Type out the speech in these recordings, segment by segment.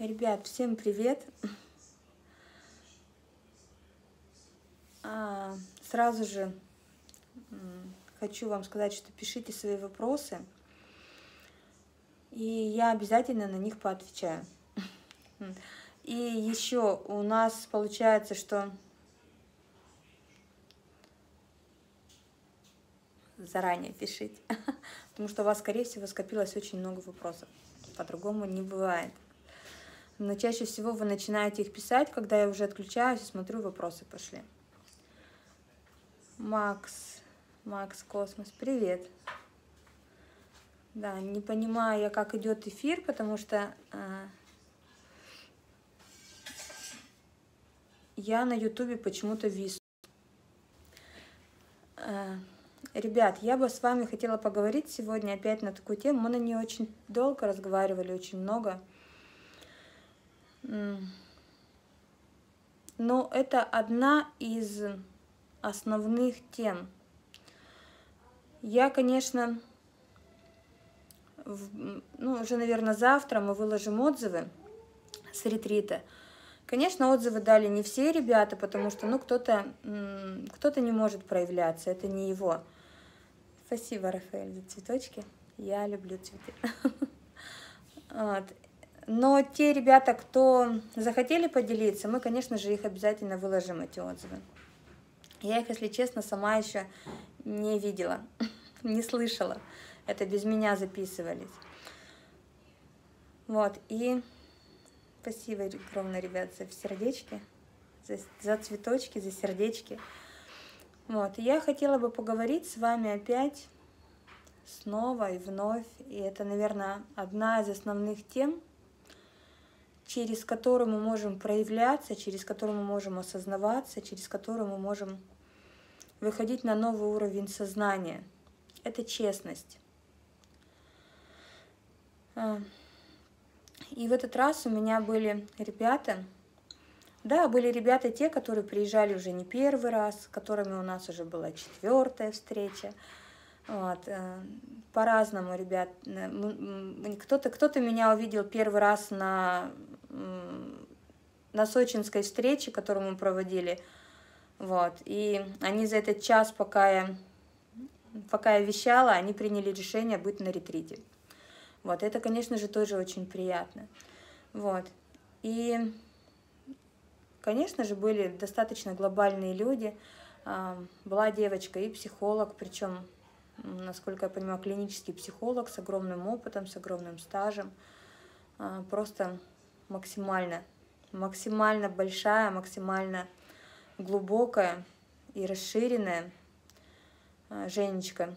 Ребят, всем привет! А, сразу же хочу вам сказать, что пишите свои вопросы, и я обязательно на них поотвечаю. И еще у нас получается, что заранее пишите, потому что у вас, скорее всего, скопилось очень много вопросов. По-другому не бывает. Но чаще всего вы начинаете их писать, когда я уже отключаюсь и смотрю, вопросы пошли. Макс, Макс Космос, привет. Да, не понимаю я, как идет эфир, потому что э, я на ютубе почему-то вису. Э, ребят, я бы с вами хотела поговорить сегодня опять на такую тему. Мы на нее очень долго разговаривали, очень много. Но это одна из основных тем. Я, конечно, в, ну, уже, наверное, завтра мы выложим отзывы с ретрита. Конечно, отзывы дали не все ребята, потому что, ну, кто-то кто-то не может проявляться, это не его. Спасибо, Рафаэль, за цветочки. Я люблю цветы. Но те ребята, кто захотели поделиться, мы, конечно же, их обязательно выложим, эти отзывы. Я их, если честно, сама еще не видела, не слышала. Это без меня записывались. Вот, и спасибо огромное, ребят, за сердечки, за, за цветочки, за сердечки. Вот, я хотела бы поговорить с вами опять снова и вновь. И это, наверное, одна из основных тем, через который мы можем проявляться, через который мы можем осознаваться, через который мы можем выходить на новый уровень сознания. Это честность. А, и в этот раз у меня были ребята, да, были ребята те, которые приезжали уже не первый раз, с которыми у нас уже была четвертая встреча. Вот. Э, по-разному, ребят. Кто-то кто, -то, меня увидел первый раз на на сочинской встрече, которую мы проводили. Вот. И они за этот час, пока я, пока я вещала, они приняли решение быть на ретрите. Вот. Это, конечно же, тоже очень приятно. Вот. И, конечно же, были достаточно глобальные люди. А, была девочка и психолог, причем, насколько я понимаю, клинический психолог с огромным опытом, с огромным стажем. А, просто максимально, максимально большая, максимально глубокая и расширенная а, Женечка.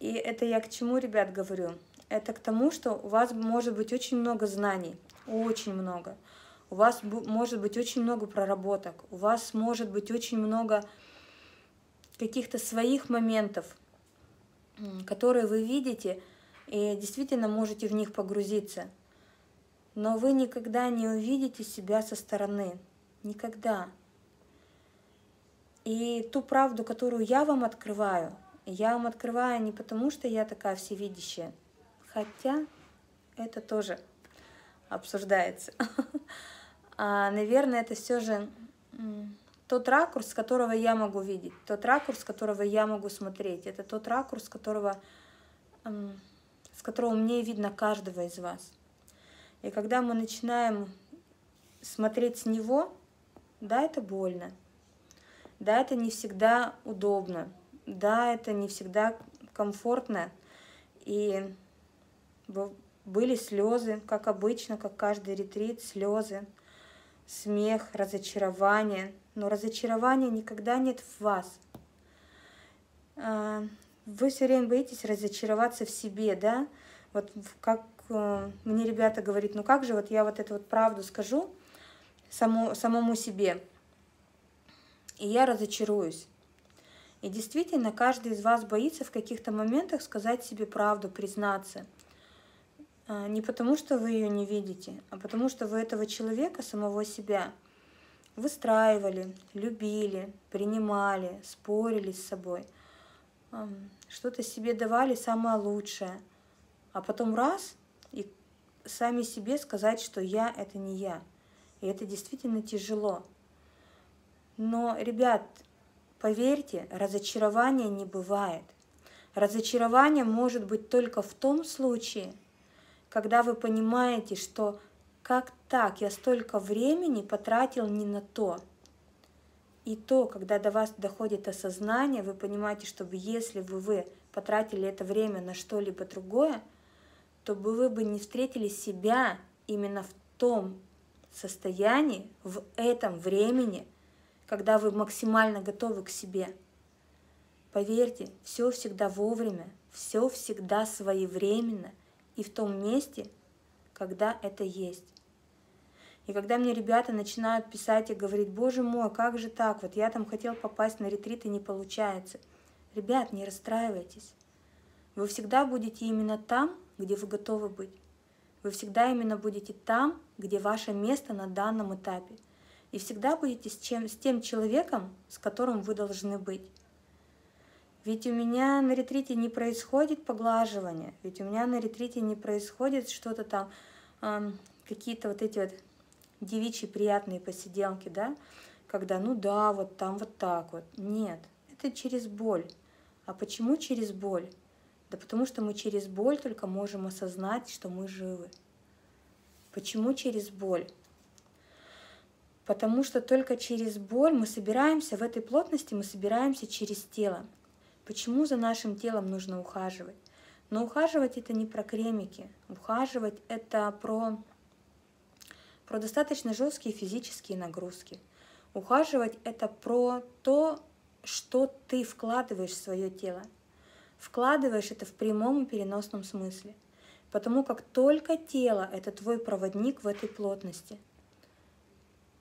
И это я к чему, ребят, говорю? Это к тому, что у вас может быть очень много знаний, очень много. У вас может быть очень много проработок, у вас может быть очень много каких-то своих моментов, которые вы видите, и действительно можете в них погрузиться – но вы никогда не увидите себя со стороны. Никогда. И ту правду, которую я вам открываю, я вам открываю не потому, что я такая всевидящая, хотя это тоже обсуждается. А, наверное, это все же тот ракурс, с которого я могу видеть, тот ракурс, с которого я могу смотреть. Это тот ракурс, с которого, с которого мне видно каждого из вас. И когда мы начинаем смотреть с него, да, это больно, да, это не всегда удобно, да, это не всегда комфортно. И были слезы, как обычно, как каждый ретрит, слезы, смех, разочарование. Но разочарования никогда нет в вас. А, вы все время боитесь разочароваться в себе, да? Вот как мне ребята говорят, ну как же вот я вот эту вот правду скажу саму, самому себе, и я разочаруюсь. И действительно, каждый из вас боится в каких-то моментах сказать себе правду, признаться. А, не потому, что вы ее не видите, а потому, что вы этого человека, самого себя, выстраивали, любили, принимали, спорили с собой, что-то себе давали самое лучшее. А потом раз, сами себе сказать, что я – это не я. И это действительно тяжело. Но, ребят, поверьте, разочарования не бывает. Разочарование может быть только в том случае, когда вы понимаете, что как так, я столько времени потратил не на то. И то, когда до вас доходит осознание, вы понимаете, что если бы вы потратили это время на что-либо другое, то бы вы бы не встретили себя именно в том состоянии, в этом времени, когда вы максимально готовы к себе. Поверьте, все всегда вовремя, все всегда своевременно и в том месте, когда это есть. И когда мне ребята начинают писать и говорить, боже мой, как же так, вот я там хотел попасть на ретрит и не получается. Ребят, не расстраивайтесь. Вы всегда будете именно там, где вы готовы быть. Вы всегда именно будете там, где ваше место на данном этапе. И всегда будете с, чем, с тем человеком, с которым вы должны быть. Ведь у меня на ретрите не происходит поглаживание, ведь у меня на ретрите не происходит что-то там, э, какие-то вот эти вот девичьи приятные посиделки, да, когда, ну да, вот там вот так вот. Нет, это через боль. А почему через боль? Да потому что мы через боль только можем осознать, что мы живы. Почему через боль? Потому что только через боль мы собираемся, в этой плотности мы собираемся через тело. Почему за нашим телом нужно ухаживать? Но ухаживать это не про кремики. Ухаживать это про, про достаточно жесткие физические нагрузки. Ухаживать это про то, что ты вкладываешь в свое тело. Вкладываешь это в прямом и переносном смысле. Потому как только тело – это твой проводник в этой плотности.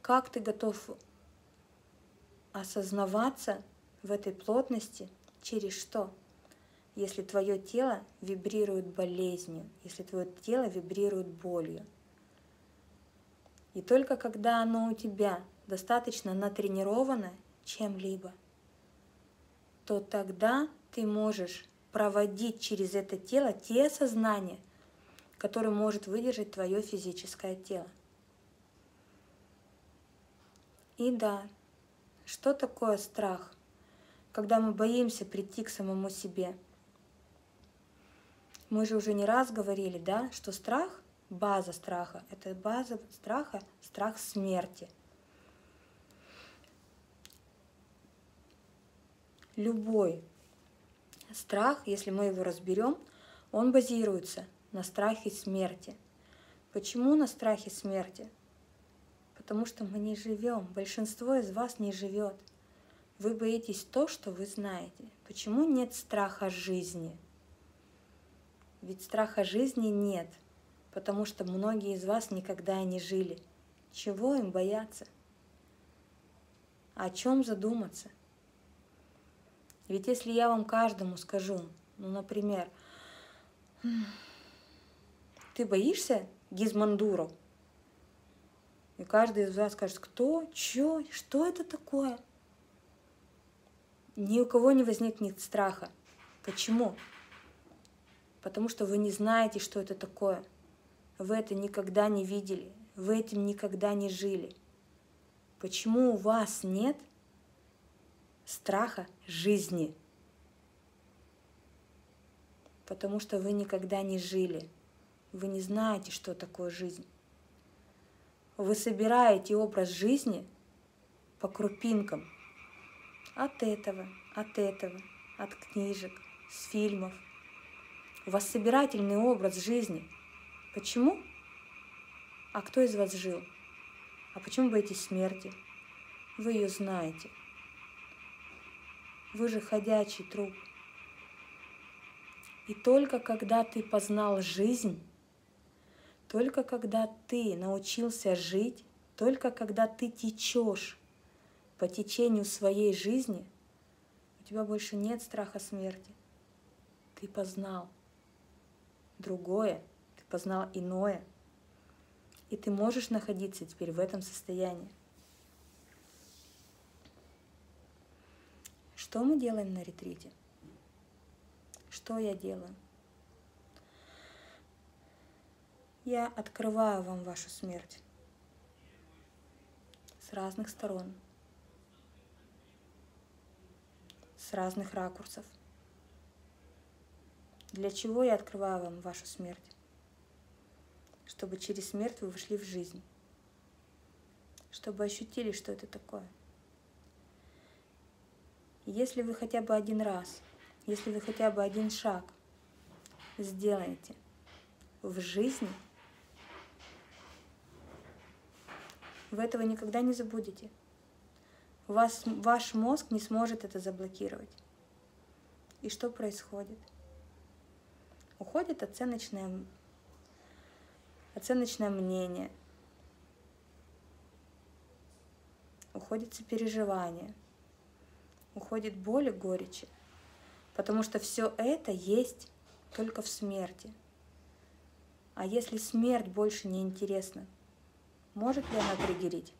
Как ты готов осознаваться в этой плотности через что? Если твое тело вибрирует болезнью, если твое тело вибрирует болью. И только когда оно у тебя достаточно натренировано чем-либо, то тогда ты можешь проводить через это тело те сознания, которые может выдержать твое физическое тело. И да, что такое страх? Когда мы боимся прийти к самому себе. Мы же уже не раз говорили, да, что страх, база страха, это база страха, страх смерти. Любой Страх, если мы его разберем, он базируется на страхе смерти. Почему на страхе смерти? Потому что мы не живем. Большинство из вас не живет. Вы боитесь то, что вы знаете. Почему нет страха жизни? Ведь страха жизни нет, потому что многие из вас никогда не жили. Чего им бояться? О чем задуматься? Ведь если я вам каждому скажу, ну, например, ты боишься Гизмандуру? И каждый из вас скажет, кто, чё, что это такое? Ни у кого не возникнет страха. Почему? Потому что вы не знаете, что это такое. Вы это никогда не видели, вы этим никогда не жили. Почему у вас нет страха жизни. Потому что вы никогда не жили. Вы не знаете, что такое жизнь. Вы собираете образ жизни по крупинкам. От этого, от этого, от книжек, с фильмов. У вас собирательный образ жизни. Почему? А кто из вас жил? А почему боитесь смерти? Вы ее знаете. Вы же ходячий труп. И только когда ты познал жизнь, только когда ты научился жить, только когда ты течешь по течению своей жизни, у тебя больше нет страха смерти. Ты познал другое, ты познал иное. И ты можешь находиться теперь в этом состоянии. Что мы делаем на ретрите? Что я делаю? я открываю вам вашу смерть с разных сторон, с разных ракурсов. Для чего я открываю вам вашу смерть? Чтобы через смерть вы вошли в жизнь, чтобы ощутили, что это такое. Если вы хотя бы один раз, если вы хотя бы один шаг сделаете в жизни, вы этого никогда не забудете. Вас, ваш мозг не сможет это заблокировать. И что происходит? Уходит оценочное, оценочное мнение, уходит сопереживание, уходит боль и горечь, потому что все это есть только в смерти. А если смерть больше не интересна, может ли она триггерить?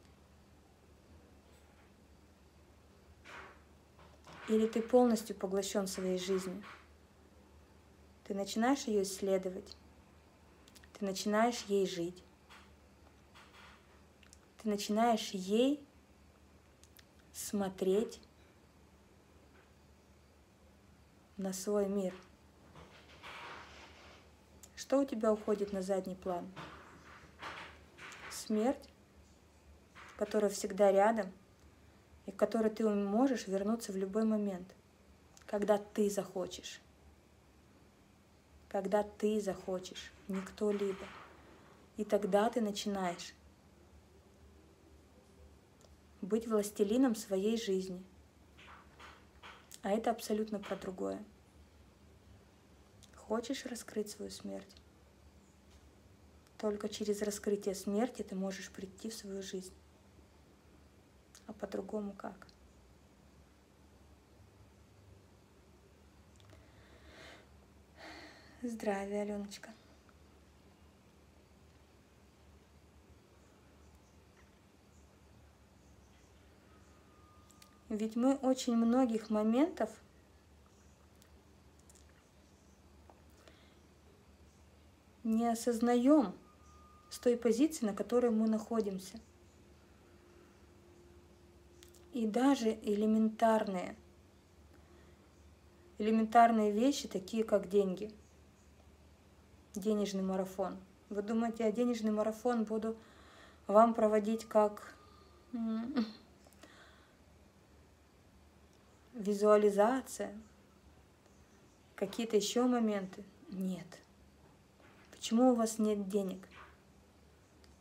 Или ты полностью поглощен своей жизнью? Ты начинаешь ее исследовать, ты начинаешь ей жить, ты начинаешь ей смотреть на свой мир. Что у тебя уходит на задний план? Смерть, которая всегда рядом и к которой ты можешь вернуться в любой момент, когда ты захочешь. Когда ты захочешь, не кто-либо. И тогда ты начинаешь быть властелином своей жизни. А это абсолютно про другое. Хочешь раскрыть свою смерть? Только через раскрытие смерти ты можешь прийти в свою жизнь. А по-другому как? Здравия, Аленочка. Ведь мы очень многих моментов не осознаем с той позиции, на которой мы находимся. И даже элементарные, элементарные вещи, такие как деньги, денежный марафон. Вы думаете, я денежный марафон буду вам проводить как визуализация, какие-то еще моменты? Нет. Почему у вас нет денег?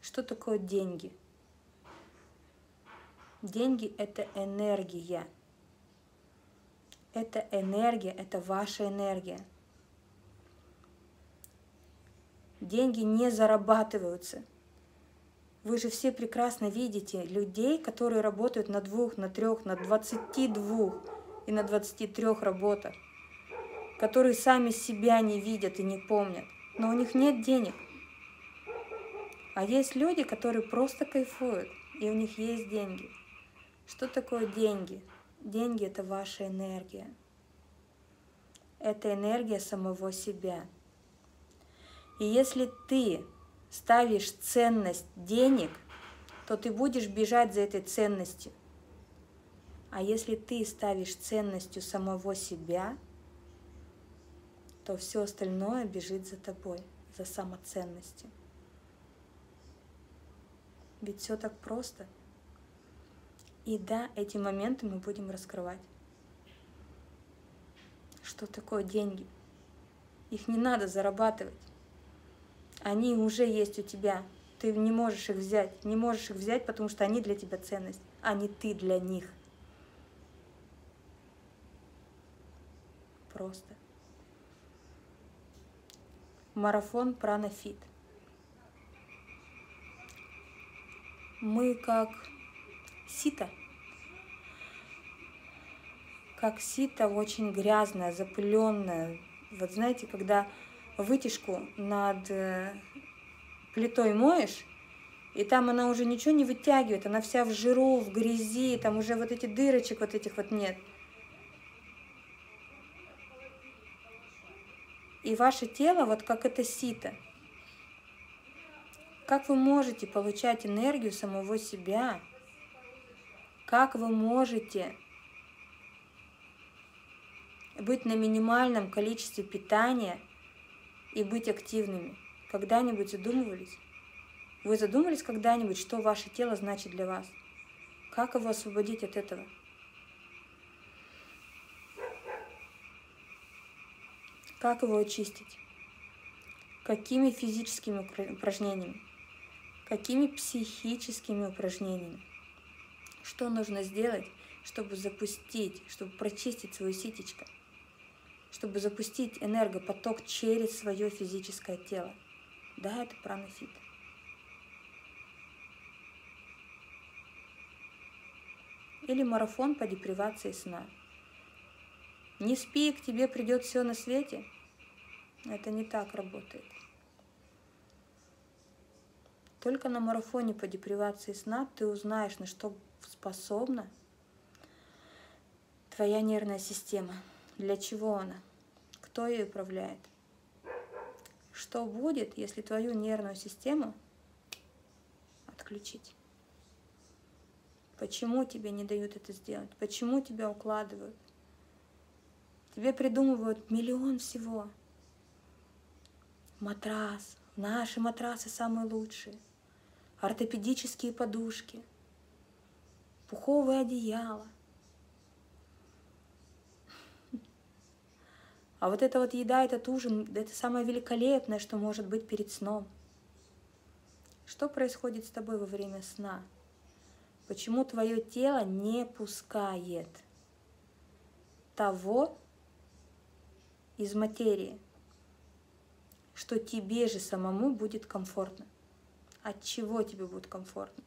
Что такое деньги? Деньги – это энергия. Это энергия, это ваша энергия. Деньги не зарабатываются. Вы же все прекрасно видите людей, которые работают на двух, на трех, на двадцати двух и на 23 работах, которые сами себя не видят и не помнят, но у них нет денег. А есть люди, которые просто кайфуют, и у них есть деньги. Что такое деньги? Деньги – это ваша энергия. Это энергия самого себя. И если ты ставишь ценность денег, то ты будешь бежать за этой ценностью. А если ты ставишь ценностью самого себя, то все остальное бежит за тобой, за самоценностью. Ведь все так просто. И да, эти моменты мы будем раскрывать. Что такое деньги? Их не надо зарабатывать. Они уже есть у тебя. Ты не можешь их взять. Не можешь их взять, потому что они для тебя ценность, а не ты для них. Просто. Марафон Пранафит. Мы как сито, как сито очень грязное, запыленное. Вот знаете, когда вытяжку над э, плитой моешь, и там она уже ничего не вытягивает, она вся в жиру, в грязи, там уже вот эти дырочек вот этих вот нет – И ваше тело вот как это сито. Как вы можете получать энергию самого себя? Как вы можете быть на минимальном количестве питания и быть активными? Когда-нибудь задумывались? Вы задумались когда-нибудь, что ваше тело значит для вас? Как его освободить от этого? Как его очистить? Какими физическими упражнениями? Какими психическими упражнениями? Что нужно сделать, чтобы запустить, чтобы прочистить свою ситечко? Чтобы запустить энергопоток через свое физическое тело? Да, это пранафит. Или марафон по депривации сна – не спи, к тебе придет все на свете. Это не так работает. Только на марафоне по депривации сна ты узнаешь, на что способна твоя нервная система, для чего она, кто ее управляет. Что будет, если твою нервную систему отключить? Почему тебе не дают это сделать? Почему тебя укладывают? Тебе придумывают миллион всего. Матрас. Наши матрасы самые лучшие. Ортопедические подушки. Пуховые одеяла. А вот эта вот еда, этот ужин, это самое великолепное, что может быть перед сном. Что происходит с тобой во время сна? Почему твое тело не пускает того, из материи, что тебе же самому будет комфортно. От чего тебе будет комфортно?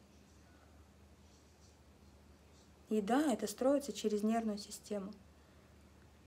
И да, это строится через нервную систему –